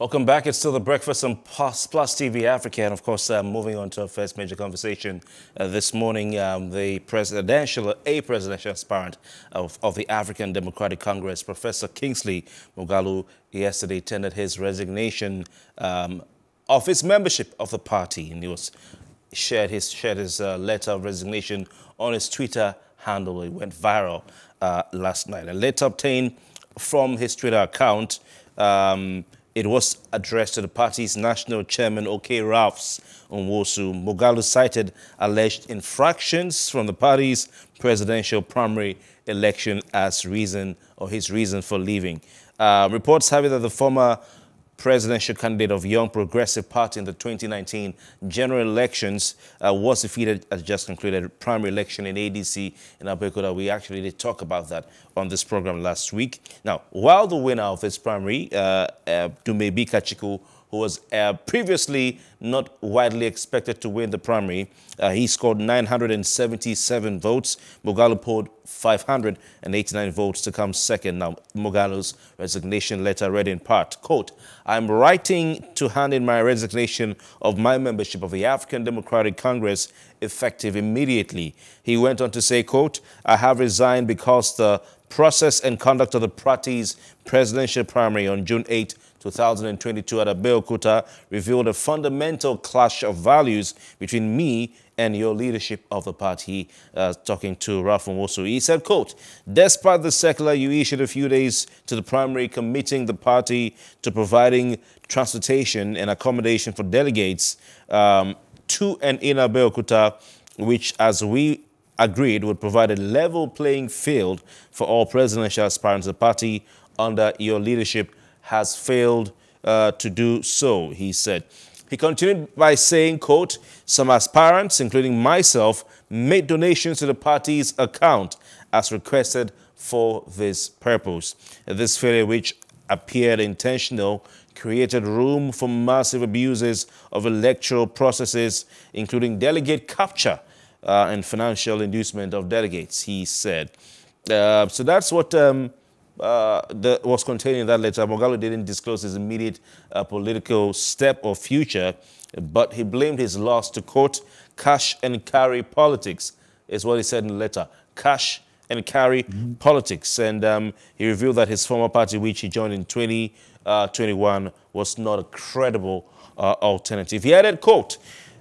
Welcome back. It's still the breakfast on Plus, Plus TV Africa. And of course, uh, moving on to our first major conversation uh, this morning, um, the presidential, a presidential aspirant of, of, the African Democratic Congress, Professor Kingsley Moghalu, yesterday tendered his resignation um, of his membership of the party. And he was shared his, shared his uh, letter of resignation on his Twitter handle. It went viral uh, last night. A letter obtained from his Twitter account um, it was addressed to the party's national chairman, OK Ralphs Nwosu. Moghalu cited alleged infractions from the party's presidential primary election as reason or his reason for leaving. Uh, reports have it that the former presidential candidate of Young Progressive Party in the 2019 general elections, uh, was defeated as just concluded primary election in ADC in Abeokuta. We actually did talk about that on this program last week. Now, while the winner of this primary, uh, uh, Dumebi Kachikwu, who was uh, previously not widely expected to win the primary. Uh, he scored 977 votes. Moghalu polled 589 votes to come second. Now, Moghalu's resignation letter read in part, quote, I'm writing to hand in my resignation of my membership of the African Democratic Congress effective immediately. He went on to say, quote, I have resigned because the process and conduct of the party's presidential primary on June 8, 2022 at Abeokuta revealed a fundamental clash of values between me and your leadership of the party, uh, talking to Ralph Nwosu. He said, quote, despite the circular you issued a few days to the primary committing the party to providing transportation and accommodation for delegates um, to and in Abeokuta, which, as we agreed, would provide a level playing field for all presidential aspirants of the party under your leadership has failed uh, to do so, he said. He continued by saying, quote, some aspirants, including myself, made donations to the party's account as requested for this purpose. This failure, which appeared intentional, created room for massive abuses of electoral processes, including delegate capture uh, and financial inducement of delegates, he said. Uh, so that's what um, uh, that was contained in that letter. Moghalu didn't disclose his immediate uh, political step or future, but he blamed his loss to, quote, cash and carry politics, is what he said in the letter. Cash and carry mm -hmm. politics. And um, he revealed that his former party, which he joined in 2021, uh, was not a credible uh, alternative. He added, quote,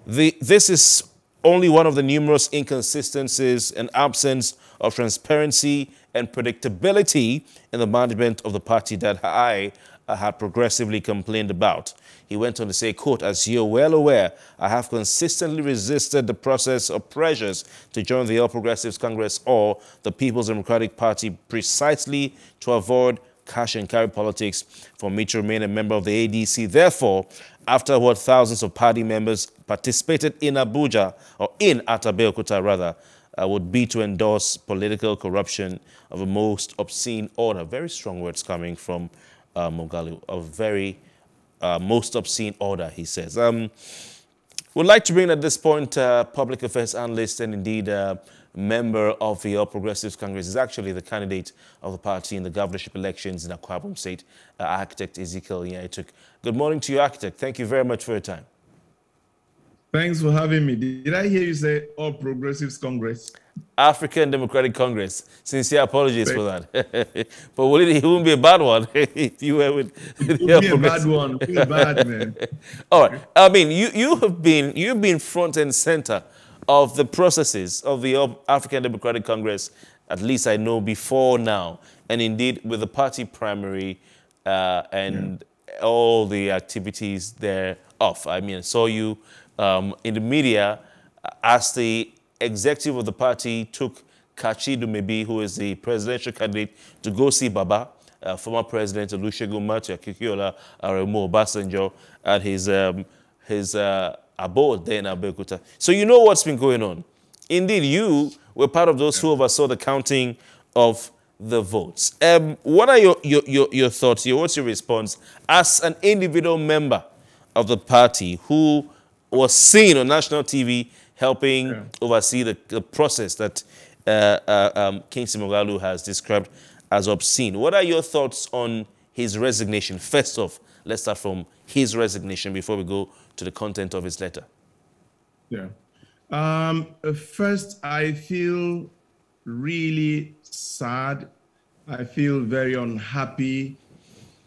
the, this is only one of the numerous inconsistencies and absence of transparency and predictability in the management of the party that I had progressively complained about. He went on to say, quote, as you're well aware, I have consistently resisted the process of pressures to join the All Progressives Congress or the People's Democratic Party precisely to avoid cash and carry politics for me to remain a member of the ADC. Therefore, after what thousands of party members participated in Abuja, or in Atabeokuta rather, uh, would be to endorse political corruption of a most obscene order. Very strong words coming from uh, Moghalu, of very uh, most obscene order, he says. Um, would like to bring at this point uh, public affairs analyst and indeed uh, member of the All Progressives Congress is actually the candidate of the party in the governorship elections in Akwa Ibom State, uh, architect Ezekiel Nya-Etok. Good morning to you, architect. Thank you very much for your time. Thanks for having me. Did I hear you say All Progressives Congress? African Democratic Congress. Sincere apologies for that. but will it, it wouldn't be a bad one if you were with it would be a bad one. Bad, man. All right. I mean, you, you have been you've been front and center of the processes of the African Democratic Congress, at least I know before now, and indeed with the party primary uh, and yeah. all the activities thereof. I mean, I saw you um, in the media as the executive of the party took Kachi Dumebi, who is the presidential candidate, to go see Baba, uh, former President Olusegun Martin Okikiola Aremu Obasanjo, at his, um, his uh, abode there in Abeokuta. So you know what's been going on. Indeed, you were part of those who oversaw the counting of the votes. Um, what are your, your, your, your thoughts? What's your response as an individual member of the party who was seen on national TV helping yeah. oversee the, the, process that uh, uh, um, Kingsley Moghalu has described as obscene. What are your thoughts on his resignation. First off, let's start from his resignation before we go to the content of his letter. Yeah. Um, first, I feel really sad. I feel very unhappy.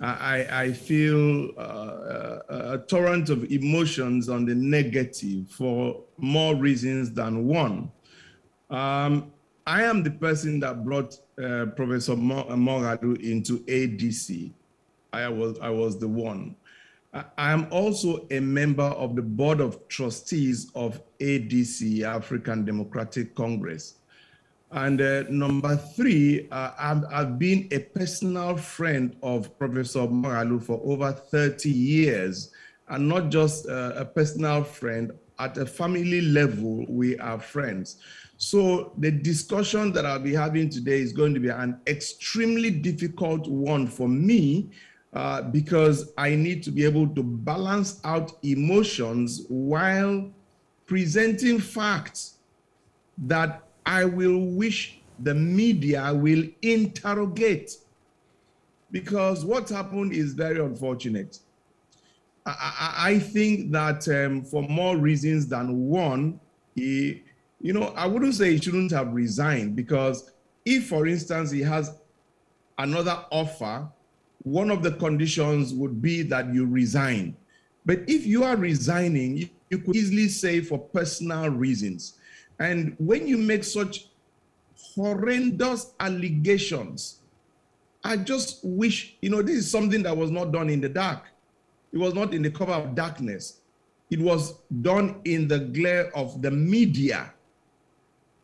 I, I feel uh, a torrent of emotions on the negative for more reasons than one. Um, I am the person that brought uh, Professor Moghalu into ADC. I was, I was the one. I am also a member of the board of trustees of ADC, African Democratic Congress. And uh, number three, uh, I've, I've, been a personal friend of Professor Moghalu for over 30 years, and not just uh, a personal friend, at a family level, we are friends. So the discussion that I'll be having today is going to be an extremely difficult one for me uh, because I need to be able to balance out emotions while presenting facts that I will wish the media will interrogate. Because what happened is very unfortunate. I, I, I think that um, for more reasons than one, he, you know, I wouldn't say he shouldn't have resigned because if, for instance, he has another offer one of the conditions would be that you resign. But if you are resigning, you, you could easily say for personal reasons. And when you make such horrendous allegations, I just wish, you know, this is something that was not done in the dark. It was not in the cover of darkness. It was done in the glare of the media.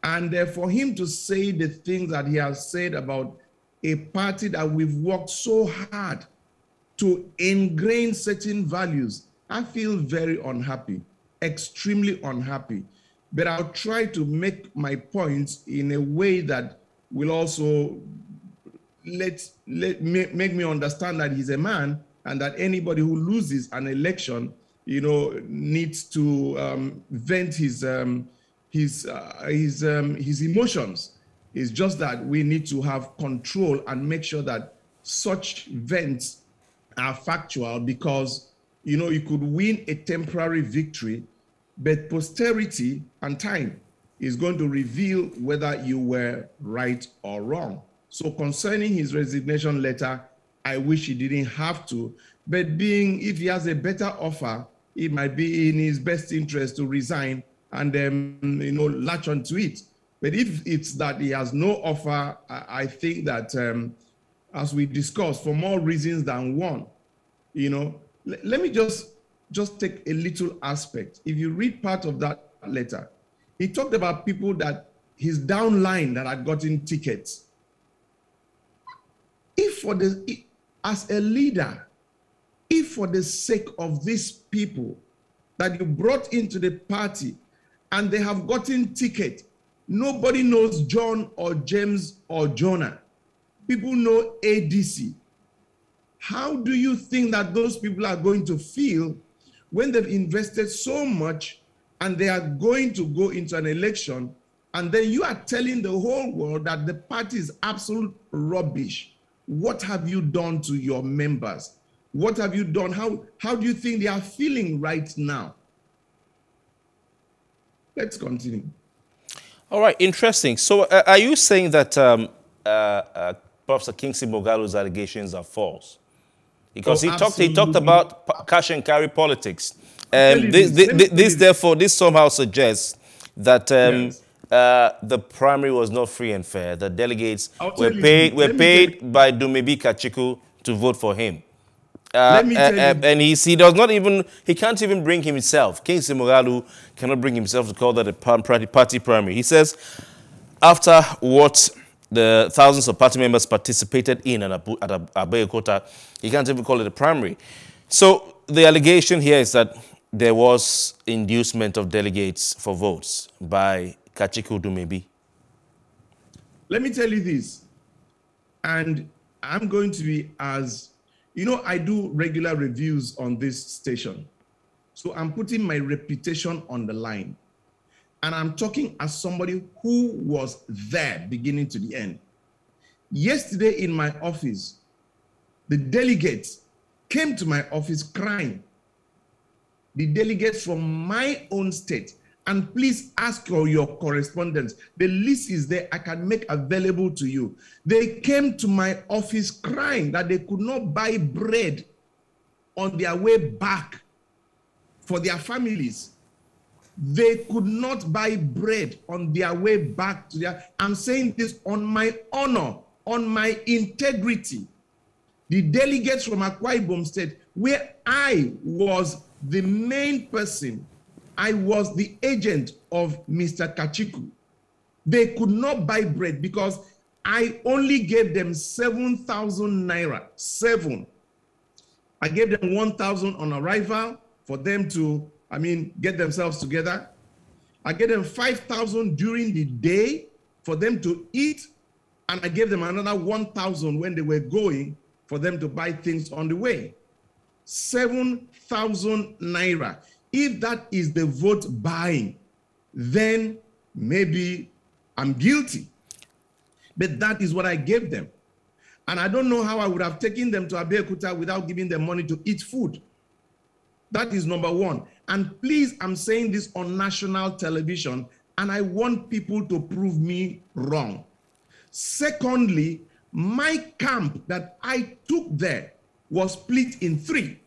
And uh, for him to say the things that he has said about a party that we've worked so hard to ingrain certain values, I feel very unhappy, extremely unhappy. But I'll try to make my points in a way that will also let, let make me understand that he's a man and that anybody who loses an election, you know, needs to um, vent his um, his uh, his um, his emotions. It's just that we need to have control and make sure that such vents are factual because you know you could win a temporary victory, but posterity and time is going to reveal whether you were right or wrong. So concerning his resignation letter, I wish he didn't have to, but being if he has a better offer, it might be in his best interest to resign and then um, you know latch onto it. But if it's that he has no offer, I, think that, um, as we discussed, for more reasons than one, you know, let me just just take a little aspect. If you read part of that letter, he talked about people that his downline that had gotten tickets. If for the as a leader, if for the sake of these people that you brought into the party and they have gotten ticket Nobody knows John or James or Jonah. People know ADC. How do you think that those people are going to feel when they've invested so much and they are going to go into an election and then you are telling the whole world that the party is absolute rubbish? What have you done to your members? What have you done? How, how do you think they are feeling right now? Let's continue. All right, interesting. So uh, are you saying that um, uh, uh, Professor Kingsley Moghalu's allegations are false? Because oh, he talked he talked about cash and carry politics. Um, this, this, this, therefore, this somehow suggests that um, yes. Uh, the primary was not free and fair. The delegates were paid, were paid by Dumebi Kachikwu to vote for him. Uh, uh, uh, and he, he does not even, he can't even bring himself. Kingsley Moghalu cannot bring himself to call that a party primary. He says, after what the thousands of party members participated in at Abeokuta, You can't even call it a primary. So the allegation here is that there was inducement of delegates for votes by Kachikwu Dumebi. Let me tell you this, and I'm going to be as you know, I do regular reviews on this station. So I'm putting my reputation on the line. And I'm talking as somebody who was there beginning to the end. Yesterday in my office, the delegates came to my office crying. The delegates from my own state. And please ask your, your correspondence. The list is there. I can make available to you. They came to my office crying that they could not buy bread on their way back for their families. They could not buy bread on their way back to their. I'm saying this on my honor, on my integrity. The delegates from Akwa Ibom where I was the main person, I was the agent of Mr. Kachikwu. They could not buy bread because I only gave them 7,000 naira. Seven. I gave them 1,000 on arrival for them to, I mean, get themselves together. I gave them 5,000 during the day for them to eat. And I gave them another 1,000 when they were going for them to buy things on the way. 7,000 naira. If that is the vote buying, then maybe I'm guilty. But that is what I gave them. And I don't know how I would have taken them to Abeokuta without giving them money to eat food. That is number one. And please, I'm saying this on national television, and I want people to prove me wrong. Secondly, my camp that I took there was split in three.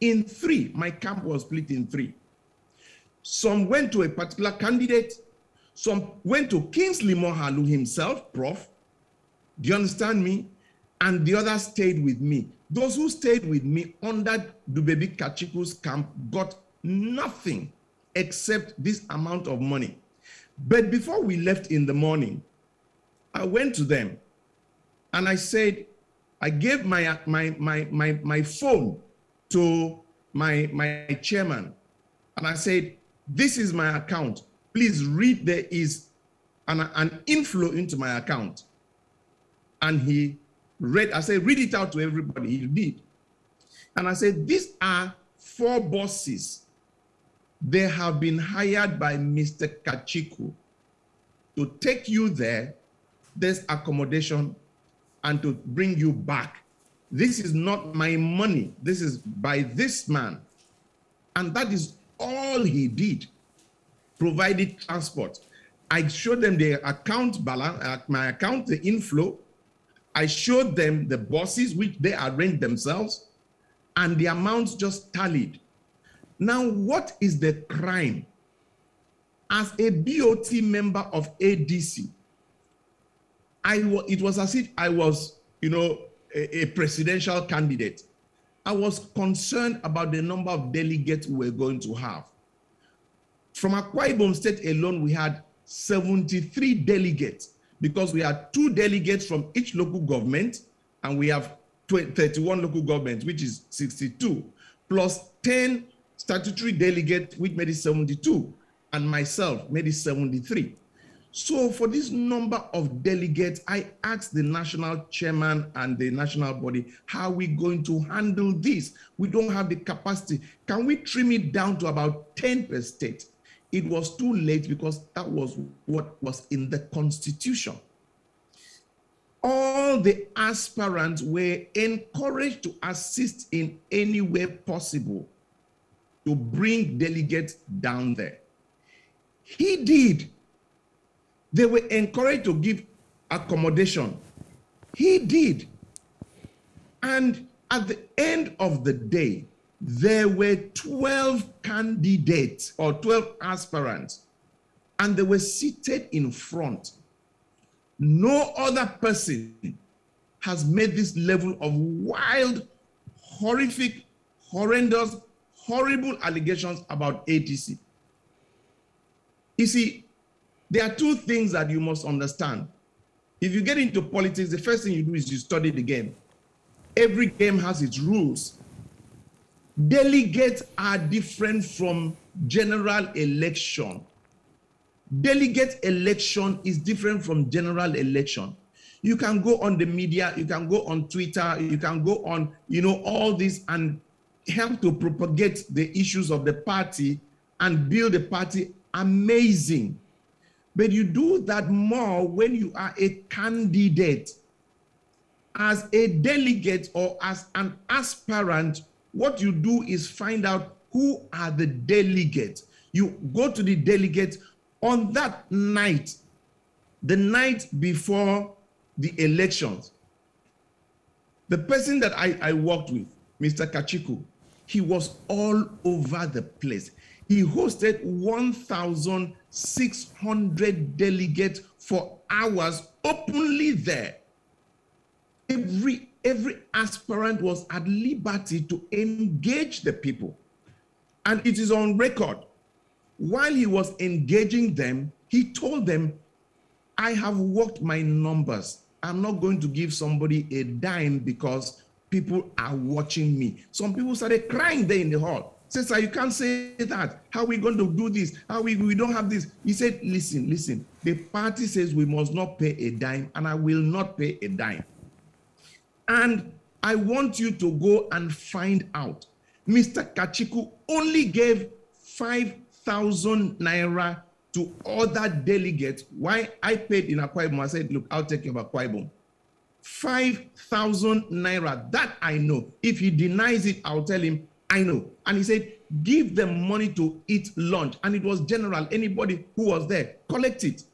In three, my camp was split in three. Some went to a particular candidate, some went to Kingsley Moghalu himself, Prof. Do you understand me? And the others stayed with me. Those who stayed with me under Dumebi Kachikwu's camp got nothing except this amount of money. But before we left in the morning, I went to them and I said, I gave my, my, my, my, my phone to my, my chairman. And I said, this is my account. Please read there is an, an inflow into my account. And he read, I said, read it out to everybody. He did. And I said, these are four bosses. They have been hired by Mr. Kachikwu to take you there. this accommodation and to bring you back. This is not my money. This is by this man. And that is all he did, provided transport. I showed them the account balance, uh, my account, the inflow. I showed them the bosses, which they arranged themselves, and the amounts just tallied. Now, what is the crime? As a BOT member of ADC, I it was as if I was, you know, a, a presidential candidate. I was concerned about the number of delegates we were going to have. From Akwa Ibom State alone, we had 73 delegates because we had two delegates from each local government, and we have 31 local governments, which is 62, plus 10 statutory delegates, which made it 72, and myself made it 73. So for this number of delegates, I asked the national chairman and the national body, how are we going to handle this? We don't have the capacity. Can we trim it down to about 10 per state? It was too late because that was what was in the constitution. All the aspirants were encouraged to assist in any way possible to bring delegates down there. He did they were encouraged to give accommodation. He did. And at the end of the day, there were 12 candidates or 12 aspirants, and they were seated in front. No other person has made this level of wild, horrific, horrendous, horrible allegations about ADC. You see, there are two things that you must understand. If you get into politics, the first thing you do is you study the game. Every game has its rules. Delegates are different from general election. Delegate election is different from general election. You can go on the media, you can go on Twitter, you can go on, you know, all this and help to propagate the issues of the party and build the party amazing. But you do that more when you are a candidate. as a delegate or as an aspirant, what you do is find out who are the delegates. You go to the delegates on that night, the night before the elections. The person that I, I worked with, Mr. Kachikwu, he was all over the place. He hosted 1,600 delegates for hours openly there. Every, every aspirant was at liberty to engage the people. And it is on record. While he was engaging them, he told them, I have worked my numbers. I'm not going to give somebody a dime because people are watching me. Some people started crying there in the hall. Sir, you can't say that. How are we going to do this? How we, we don't have this? He said, listen, listen. The party says we must not pay a dime, and I will not pay a dime. And I want you to go and find out. Mr. Kachikwu only gave 5,000 naira to other delegates. Why I paid in Akwa I said, look, I'll take care of Akwa. 5,000 naira. That I know. If he denies it, I'll tell him, I know. And he said, give them money to eat lunch. And it was general. Anybody who was there, collect it.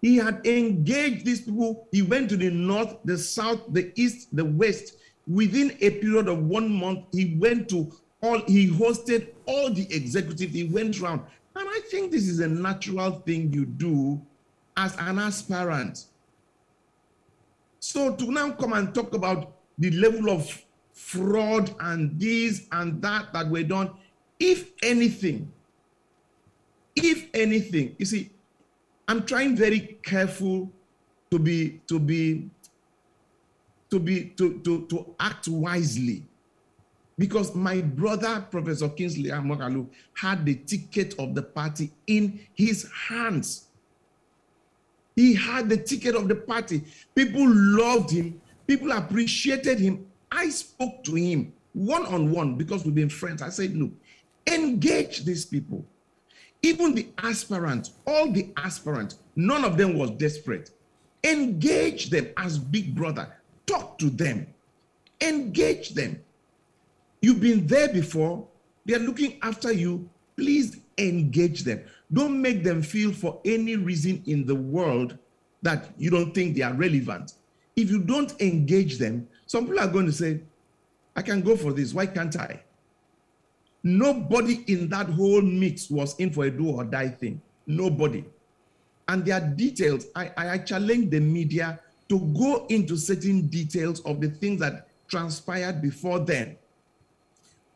He had engaged these people. He went to the north, the south, the east, the west. Within a period of one month, he went to all, he hosted all the executives. He went around. And I think this is a natural thing you do as an aspirant. So to now come and talk about the level of fraud and this and that that were done, if anything, if anything, you see, I'm trying very careful to be to be to be to to to act wisely. Because my brother professor kingsley Moghalu had the ticket of the party in his hands he had the ticket of the party people loved him people appreciated him i spoke to him one on one because we've been friends i said look engage these people even the aspirants, all the aspirants, none of them was desperate. Engage them as big brother. Talk to them. Engage them. You've been there before. They're looking after you. Please engage them. Don't make them feel for any reason in the world that you don't think they are relevant. If you don't engage them, some people are going to say, I can go for this. Why can't I? Nobody in that whole mix was in for a do or die thing. Nobody. And there are details. I, I challenge the media to go into certain details of the things that transpired before then.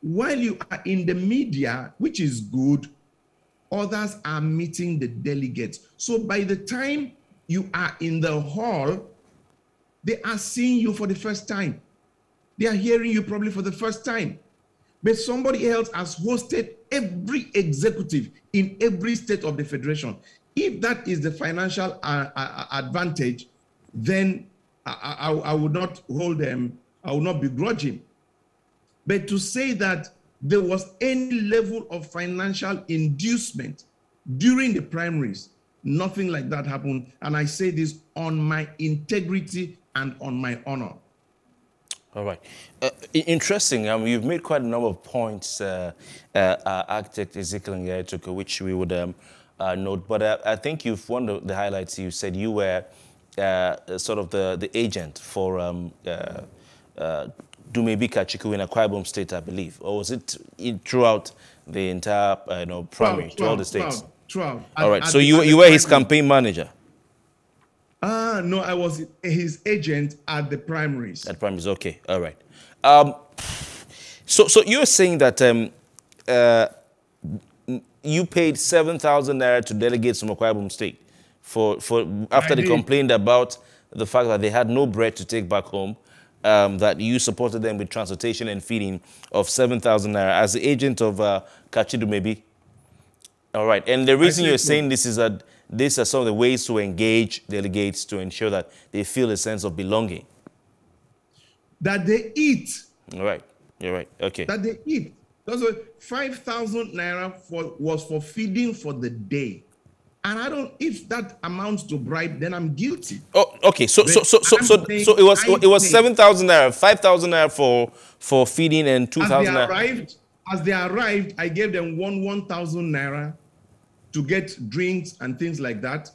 While you are in the media, which is good, others are meeting the delegates. So by the time you are in the hall, they are seeing you for the first time. They are hearing you probably for the first time but somebody else has hosted every executive in every state of the federation. If that is the financial uh, uh, advantage, then I, I, I, would not hold them, I would not begrudge him. But to say that there was any level of financial inducement during the primaries, nothing like that happened. And I say this on my integrity and on my honor. All right. Uh, interesting. Um, you've made quite a number of points, uh, uh, uh Architect Ezekiel Ngaituka, which we would um, uh, note. But uh, I think you've one of the highlights. You said you were sort of the, the agent for um, Dumebi Kachikwu in Akwa Ibom State, I believe. Or was it in, throughout the entire you know, primary, to all the states? Throughout. All right. so you, you were his campaign manager? Ah, no, I was his agent at the primaries. At primaries, okay, all right. Um, so, so you're saying that um, uh, you paid seven thousand naira to delegates from Akwa Ibom State for for after I they did. complained about the fact that they had no bread to take back home. Um, that you supported them with transportation and feeding of 7,000 naira as the agent of uh, Kachidu, maybe? All right. And the reason you're saying this is that these are some of the ways to engage delegates to ensure that they feel a sense of belonging. That they eat. All right. You're right. Okay. That they eat. That's what 5,000 naira for, was for feeding for the day. And I don't. If that amounts to bribe, then I'm guilty. Oh, okay. So, so, so, so, so, so, it was it was seven thousand naira, five thousand naira for for feeding, and two thousand naira. Arrived, as they arrived, I gave them one one thousand naira to get drinks and things like that.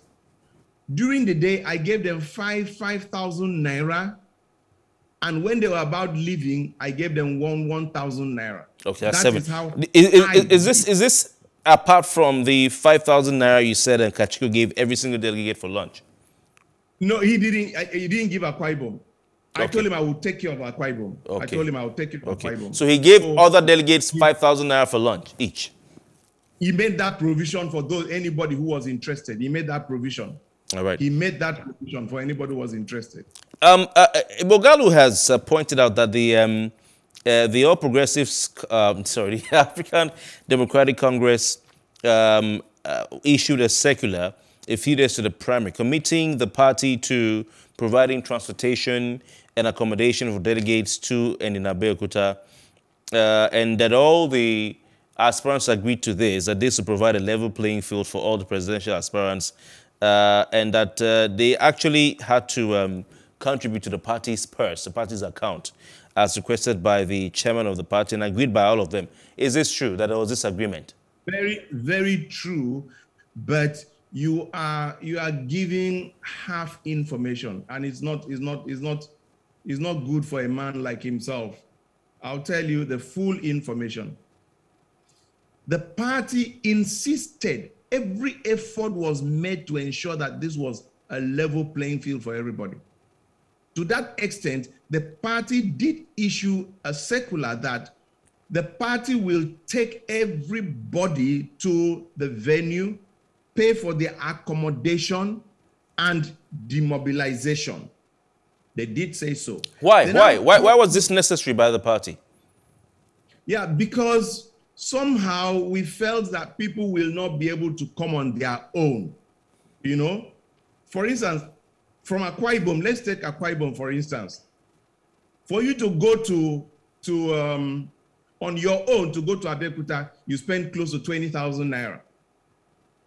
During the day, I gave them five five thousand naira, and when they were about leaving, I gave them one one thousand naira. Okay, that's that seven. Is, how is, is, is this is this apart from the 5,000 naira you said and Kachikwu gave every single delegate for lunch? No, he didn't. He didn't give Akwa Ibom. I okay. told him I would take care of Akwa Ibom. Okay. I told him I would take care of okay. Akwa Ibom. So he gave so, other delegates 5,000 naira for lunch each? He made that provision for those anybody who was interested. He made that provision. All right. He made that provision for anybody who was interested. Um, uh, uh Moghalu has uh, pointed out that the um, uh, the All Progressives, um, sorry, the African Democratic Congress um, uh, issued a circular a few days to the primary, committing the party to providing transportation and accommodation for delegates to and in Abeokuta, uh, and that all the aspirants agreed to this, that this will provide a level playing field for all the presidential aspirants, uh, and that uh, they actually had to um, contribute to the party's purse, the party's account, as requested by the chairman of the party and agreed by all of them. Is this true that there was this agreement? Very, very true. But you are you are giving half information, and it's not it's not it's not it's not good for a man like himself. I'll tell you the full information. The party insisted every effort was made to ensure that this was a level playing field for everybody. To that extent, the party did issue a circular that the party will take everybody to the venue, pay for their accommodation and demobilization. They did say so. Why? why? Why? Why was this necessary by the party? Yeah, because somehow we felt that people will not be able to come on their own. You know, for instance, from Akwa Ibom, let's take Akwa Ibom for instance. For you to go to to um, on your own to go to Abeokuta, you spend close to 20,000 naira.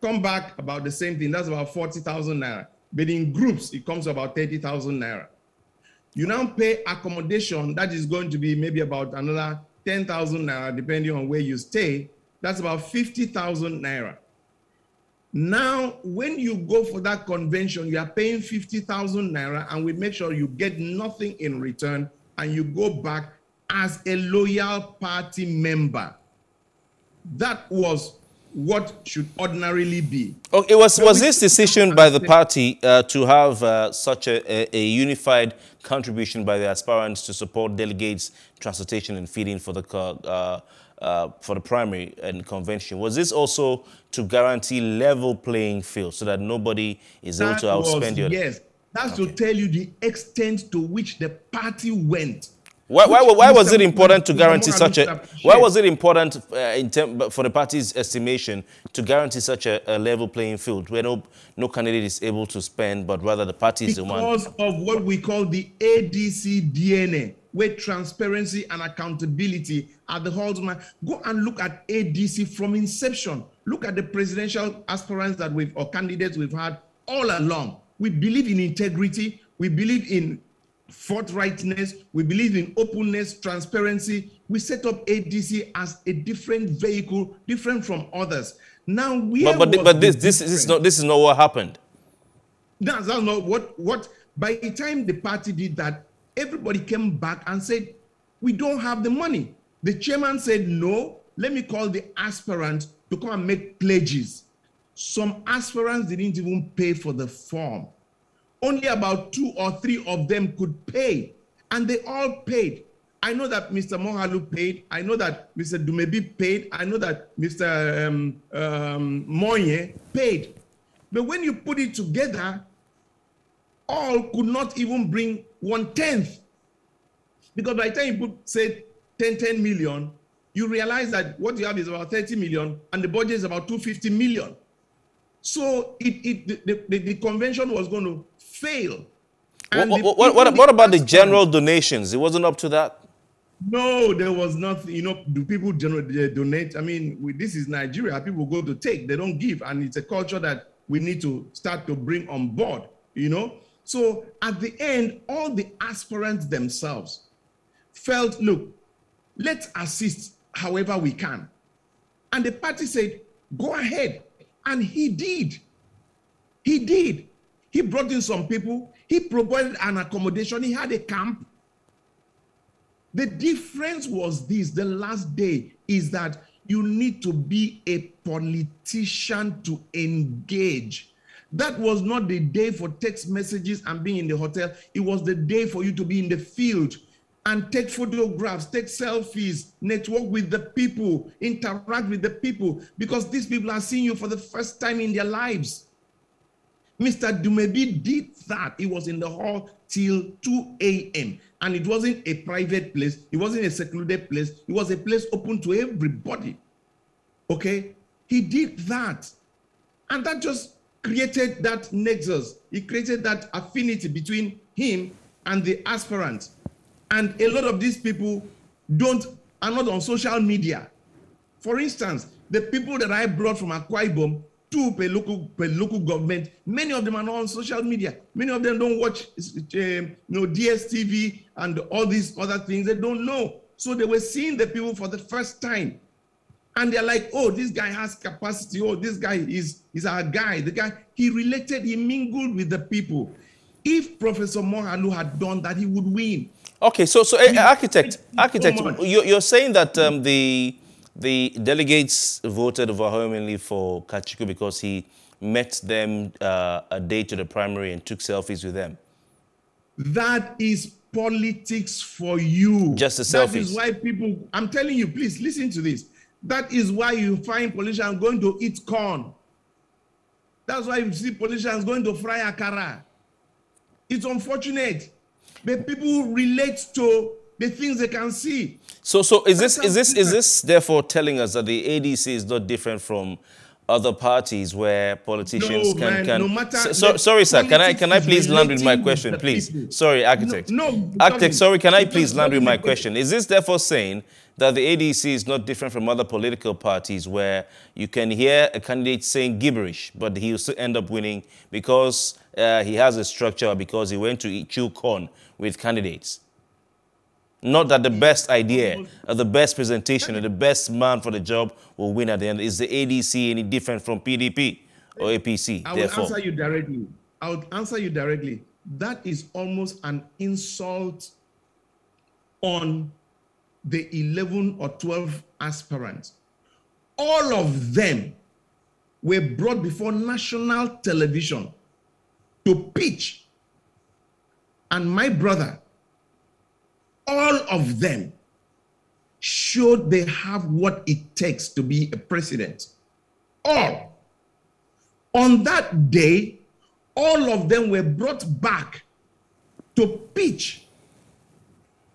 Come back about the same thing. That's about 40,000 naira. But in groups, it comes about 30,000 naira. You now pay accommodation that is going to be maybe about another 10,000 naira, depending on where you stay. That's about 50,000 naira. Now, when you go for that convention, you are paying 50,000 naira, and we make sure you get nothing in return, and you go back as a loyal party member. That was what should ordinarily be. Okay, was, was this decision by the party uh, to have uh, such a, a, a, unified contribution by the aspirants to support delegates, transportation and feeding for the, uh, uh, for the primary and convention, was this also to guarantee level playing field so that nobody is that able to outspend was, your... Yes, that's okay. to tell you the extent to which the party went why, why, why was it important to guarantee such a, why was it important uh, in term, for the party's estimation to guarantee such a, a, level playing field where no, no candidate is able to spend, but rather the party is the one? Because of what we call the ADC DNA, where transparency and accountability are the hallmark. Go and look at ADC from inception. Look at the presidential aspirants that we've, or candidates we've had all along. We believe in integrity. We believe in forthrightness, we believe in openness, transparency. We set up ADC as a different vehicle, different from others. Now we But, but, but this, this, is not, this is not what happened. That's, that's not what, what, by the time the party did that, everybody came back and said, we don't have the money. The chairman said, no, let me call the aspirant to come and make pledges. Some aspirants didn't even pay for the form only about two or three of them could pay, and they all paid. I know that Mr. Moghalu paid. I know that Mr. Dumebi paid. I know that Mr. Um, um, Monye paid. But when you put it together, all could not even bring one tenth. Because by the time you put, say, 10, 10 million, you realize that what you have is about 30 million and the budget is about 250 million. So it, it the, the, the convention was going to fail. What, what, what, what, what about the general donations? It wasn't up to that? No, there was nothing. You know, do people generally eh, donate? I mean, this is Nigeria. People go to take, they don't give. And it's a culture that we need to start to bring on board, you know. So at the end, all the aspirants themselves felt, look, let's assist however we can. And the party said, go ahead. And he did. He did. He brought in some people. He provided an accommodation. He had a camp. The difference was this the last day is that you need to be a politician to engage. That was not the day for text messages and being in the hotel. It was the day for you to be in the field and take photographs, take selfies, network with the people, interact with the people, because these people are seeing you for the first time in their lives. Mr. Dumebi did that. He was in the hall till 2 a.m. And it wasn't a private place, it wasn't a secluded place, it was a place open to everybody. Okay? He did that. And that just created that nexus. he created that affinity between him and the aspirant. And a lot of these people don't are not on social media. For instance, the people that I brought from Akwa Ibom to per local, local government, many of them are not on social media. Many of them don't watch uh, you know, DSTV and all these other things. They don't know. So they were seeing the people for the first time. And they're like, oh, this guy has capacity. Oh, this guy is, is our guy. The guy, he related, he mingled with the people. If Professor Moghalu had done that, he would win. Okay, so so uh, architect, architect, you're, you're saying that um, the the delegates voted overwhelmingly for Kachikwu because he met them uh, a day to the primary and took selfies with them. That is politics for you. Just a selfies. That is why people. I'm telling you, please listen to this. That is why you find politicians going to eat corn. That's why you see politicians going to fry akara. It's unfortunate. But people relate to the things they can see. So, so is this is this is this therefore telling us that the ADC is not different from other parties where politicians no, can man, can no matter, so, so, sorry sir can i can i please land with my question please? people. sorry architect. no, no architect sorry. can i please land with my question? Is this therefore saying that the adc is not different from other political parties where you can hear a candidate saying gibberish but he'll still end up winning because uh, he has a structure because he went to chew corn with candidates not that the best idea or the best presentation or the best man for the job will win at the end. Is the ADC any different from PDP or APC? I will therefore? answer you directly. I will answer you directly. That is almost an insult on the 11 or 12 aspirants. All of them were brought before national television to pitch. And my brother all of them showed they have what it takes to be a president. All. On that day, all of them were brought back to pitch.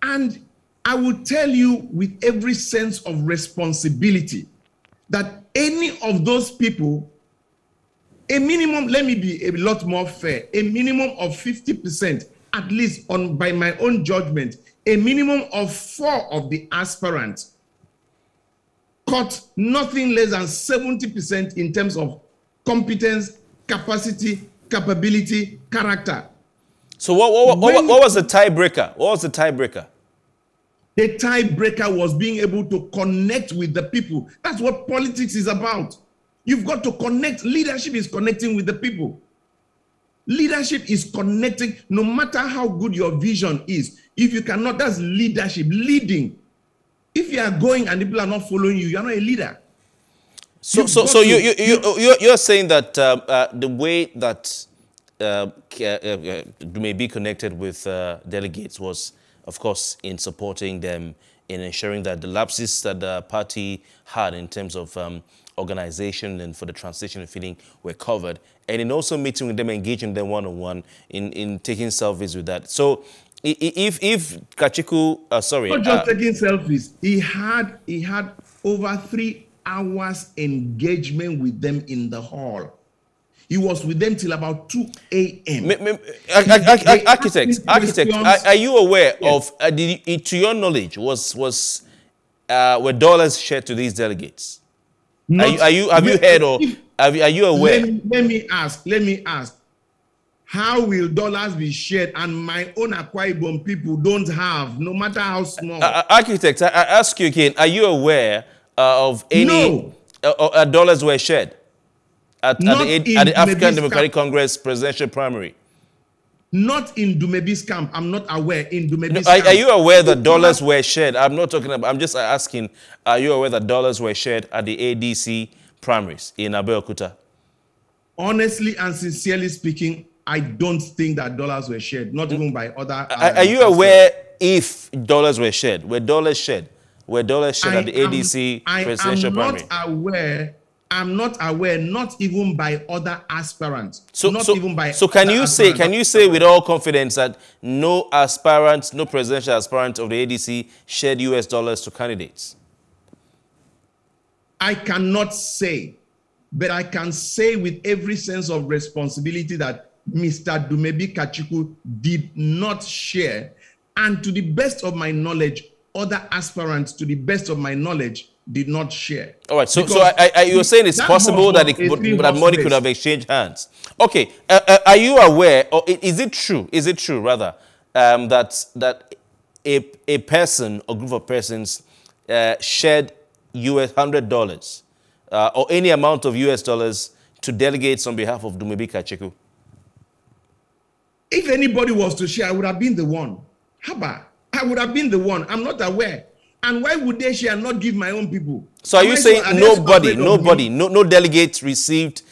And I will tell you with every sense of responsibility that any of those people, a minimum, let me be a lot more fair, a minimum of 50%, at least on by my own judgment, a minimum of four of the aspirants got nothing less than 70% in terms of competence, capacity, capability, character. So what, what, what, what was the tiebreaker? What was the tiebreaker? The tiebreaker was being able to connect with the people. That's what politics is about. You've got to connect. Leadership is connecting with the people. Leadership is connecting, no matter how good your vision is. If you cannot, that's leadership, leading. If you are going and people are not following you, you're not a leader. So, so, so you, you, you, you, you're saying that uh, uh, the way that uh, uh, uh may be connected with uh, delegates was, of course, in supporting them, in ensuring that the lapses that the party had in terms of um, organization and for the transition and feeding were covered. And in also meeting with them, engaging them one-on-one in, in taking selfies with that. So if if Kachikwu, uh, sorry, not just uh, taking selfies, he had he had over three hours engagement with them in the hall. He was with them till about 2 a.m. Architect, architect, are, are, you aware yes. of, uh, did, to your knowledge, was, was, uh, were dollars shared to these delegates? Not, are you, are you have you heard or are you aware? Let me, let me ask. Let me ask. How will dollars be shared and my own Akwa Ibom people don't have, no matter how small? Uh, architect, I, I, ask you again, are you aware uh, of any no. uh, uh dollars were shared at, at the, at the African Democratic Congress presidential primary? Not in Dumebi's camp. I'm not aware. In Dumebi's no, are, are, you aware that dollars were shared? I'm not talking about, I'm just asking, are you aware that dollars were shared at the ADC primaries in Abeokuta? Honestly and sincerely speaking, I don't think that dollars were shared, not even by other. Uh, are you aware if dollars were shared? Were dollars shared? Were dollars shared I at the am, ADC presidential primary? I am not aware I'm not aware, not even by other aspirants. So, not so, even by so can you say, can you say with all confidence that no aspirant, no presidential aspirant of the ADC shared US dollars to candidates? I cannot say, but I can say with every sense of responsibility that Mr. Dumebi Kachikwu did not share. And to the best of my knowledge, other aspirants, to the best of my knowledge, did not share. All right. So, so I, I, you're saying it's possible that, it, that money could have exchanged hands. Okay. Uh, uh, are you aware, or is it true? Is it true, rather, um, that that a a person or group of persons uh, shared US hundred dollars uh, or any amount of US dollars to delegates on behalf of Dumebi Kachikwu? If anybody was to share, I would have been the one. How about? I would have been the one. I'm not aware. And why would they share and not give my own people? So are you I saying so, nobody, nobody, no, no delegates received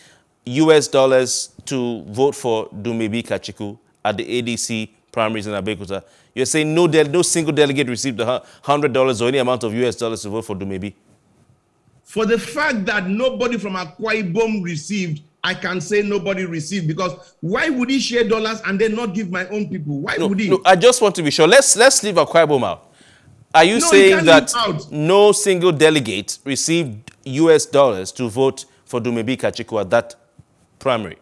US dollars to vote for Dumebi Kachikwu at the ADC primaries in Abeokuta? You're saying no, no single delegate received $100 or any amount of US dollars to vote for Dumebi? For the fact that nobody from Akwa Ibom received, I can say nobody received because why would he share dollars and then not give my own people? Why no, would he? No, I just want to be sure. Let's let's leave Akwa Ibom out. Are you no, saying that no single delegate received US dollars to vote for Dumebi Kachikwu at that primary?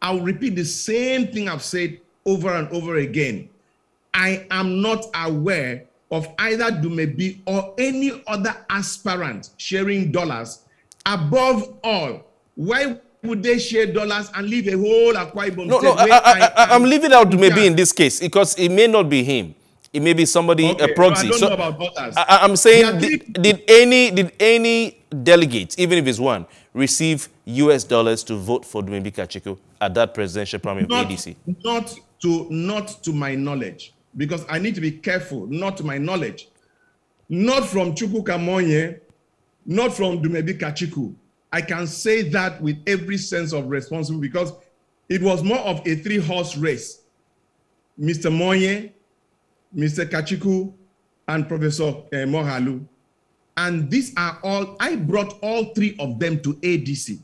I'll repeat the same thing I've said over and over again. I am not aware of either Dumebi or any other aspirant sharing dollars. Above all, why would they share dollars and leave a whole Akwa Ibom No, no, I, am leaving out maybe in this case because it may not be him. It may be somebody okay, a proxy. So I don't know about others. I, am saying, did, did, any did any delegate, even if it's one, receive U.S. dollars to vote for Dumebi Kachikwu at that presidential primary not, of ADC? Not to not to my knowledge, because I need to be careful. Not to my knowledge, not from Chukwuka Monye, not from Dumebi Kachikwu. I can say that with every sense of responsibility because it was more of a three-horse race. Mr. Monye, Mr. Kachikwu, and Professor uh, Moghalu. And these are all, I brought all three of them to ADC.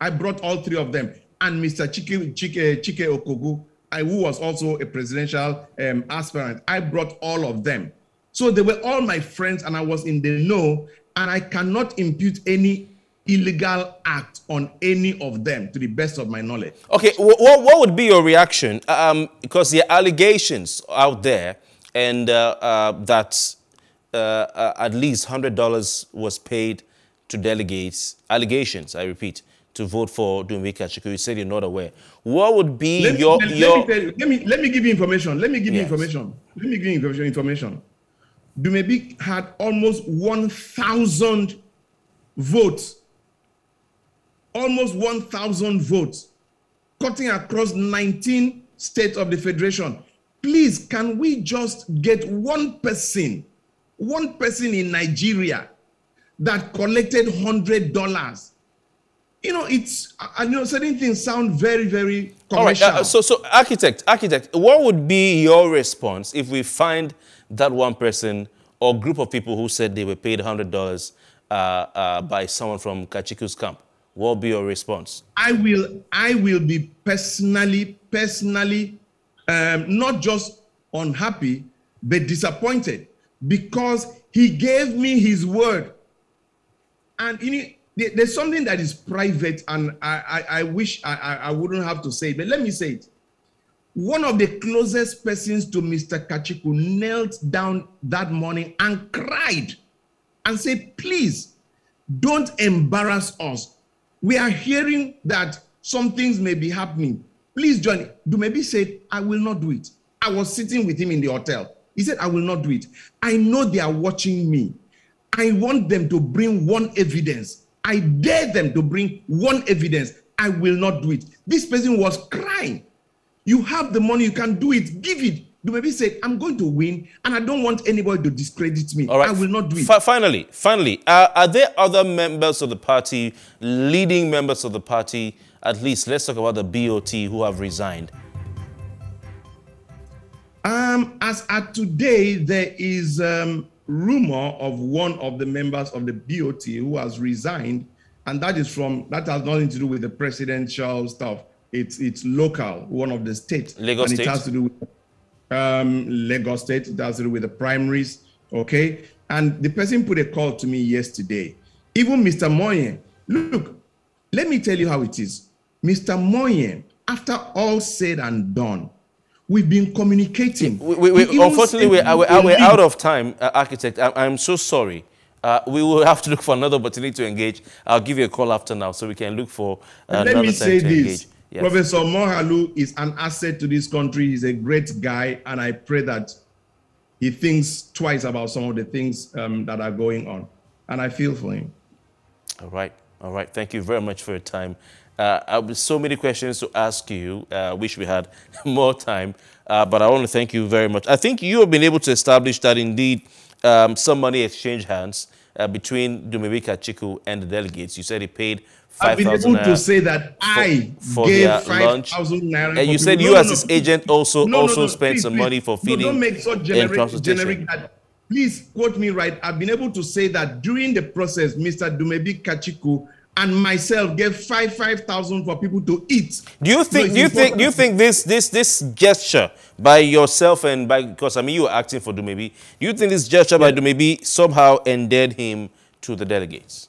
I brought all three of them. And Mr. Chike, Chike, Chike Okogu, I, who was also a presidential um, aspirant, I brought all of them. So they were all my friends, and I was in the know, and I cannot impute any illegal act on any of them to the best of my knowledge. Okay, what, what would be your reaction? Um, because the allegations out there and uh, uh, that uh, at least $100 was paid to delegates, allegations, I repeat, to vote for Dumebi Kachikwu. You said you're not aware. What would be let your... let, your... Let, me you, let, me, let me give you information. Let me give yes. you information. Let me give you information. information. Dumebi had almost 1,000 votes. Almost 1,000 votes, cutting across 19 states of the Federation please, can we just get one person, one person in Nigeria that collected $100? You know, it's, I know certain things sound very, very commercial. All right, uh, so, so architect, architect, what would be your response if we find that one person or group of people who said they were paid $100 uh, uh, by someone from Kachikwu's camp? What will be your response? I will, I will be personally, personally um, not just unhappy, but disappointed because he gave me his word. And you know, there's something that is private, and I, I, I wish I, I wouldn't have to say it, but let me say it. One of the closest persons to Mr. Kachikwu knelt down that morning and cried and said, Please, Don't embarrass us. We are hearing that some things may be happening. Please join. Dumebi said, I will not do it. I was sitting with him in the hotel. He said, I will not do it. I know they are watching me. I want them to bring one evidence. I dare them to bring one evidence. I will not do it. This person was crying. You have the money, you can do it, give it. Dumebi said, I'm going to win, and I don't want anybody to discredit me. All right. I will not do it. F finally, finally, uh, are there other members of the party, leading members of the party, at least let's talk about the BOT who have resigned? Um, as at today, there is um, rumor of one of the members of the BOT who has resigned, and that is from that has nothing to do with the presidential stuff. It's it's local, one of the states, Lagos and State. it has to do with um, Lagos State. Does it has to do with the primaries. Okay, and the person put a call to me yesterday. Even Mr. Monye, look, let me tell you how it is. Mr. Monye, after all said and done, We've been communicating. We, we, we, unfortunately, we're, we're, we're, out of time, uh, Architect. I, am so sorry. Uh, we will have to look for another opportunity to engage. I'll give you a call after now so we can look for uh, Let me say this. Yes. Professor Moghalu is an asset to this country. He's a great guy, and I pray that he thinks twice about some of the things um, that are going on. And I feel for him. All right. All right. Thank you very much for your time. Uh, I have so many questions to ask you. Uh, wish we had more time, uh, but I want to thank you very much. I think you have been able to establish that indeed um, some money exchanged hands uh, between Dumebi Chiku and the delegates. You said he paid I've been able to say that I for gave five thousand naira. And you said you, no, as no, his agent, also no, also spent please, some please. money for feeding. don't make such generic, generic that. Please quote me right. I've been able to say that during the process, Mr. Dumebi Kachikwu and myself gave five five thousand for people to eat. Do you think? So do you think? Do you think this this this gesture by yourself and by because I mean you were acting for Dumebi? Do you think this gesture yeah. by Dumebi somehow endeared him to the delegates?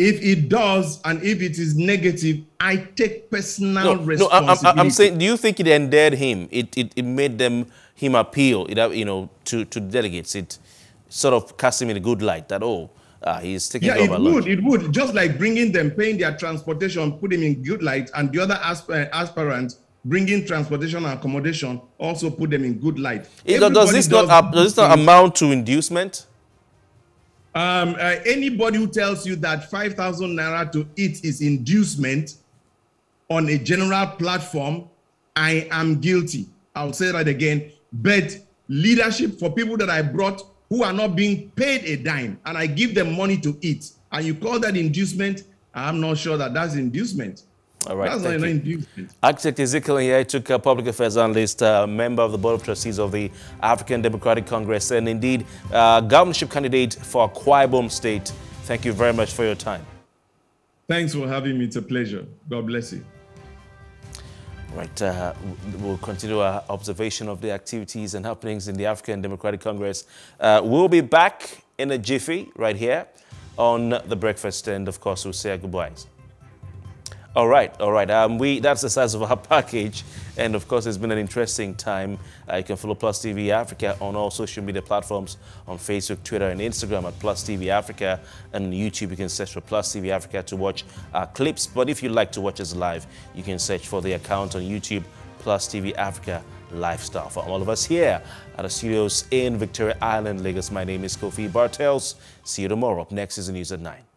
If it does, and if it is negative, I take personal no, responsibility. No, I'm, I'm, saying, do you think it endeared him? It, it, it made them him appeal, it, you know, to to delegates. It sort of cast him in a good light. That oh, uh, he's taking yeah, it would. It would just like bringing them, paying their transportation, put them in good light, and the other asp- aspirants bringing transportation and accommodation also put them in good light. It, does this does not does this not amount to inducement? Um, uh, anybody who tells you that five thousand naira to eat is inducement on a general platform, I am guilty. I'll say that again. But leadership for people that I brought who are not being paid a dime and I give them money to eat, and you call that inducement, I'm not sure that that's inducement. All right, that's thank you. Architect Ezekiel Nya-Etok a public affairs analyst, uh, member of the Board of Trustees of the African Democratic Congress, and indeed uh, governorship candidate for Akwa Ibom State. Thank you very much for your time. Thanks for having me. It's a pleasure. God bless you. Right, uh, we'll continue our observation of the activities and happenings in the African Democratic Congress. Uh, we'll be back in a jiffy right here on the breakfast, and of course, we'll say our goodbyes. All right, all right. Um, we that's the size of our package, and of course, it's been an interesting time. Uh, you can follow Plus TV Africa on all social media platforms on Facebook, Twitter, and Instagram at Plus TV Africa, and on YouTube you can search for Plus TV Africa to watch our clips. But if you'd like to watch us live, you can search for the account on YouTube Plus TV Africa Lifestyle. For all of us here at the studios in Victoria Island, Lagos, my name is Kofi Bartels. See you tomorrow. Up next is the news at 9.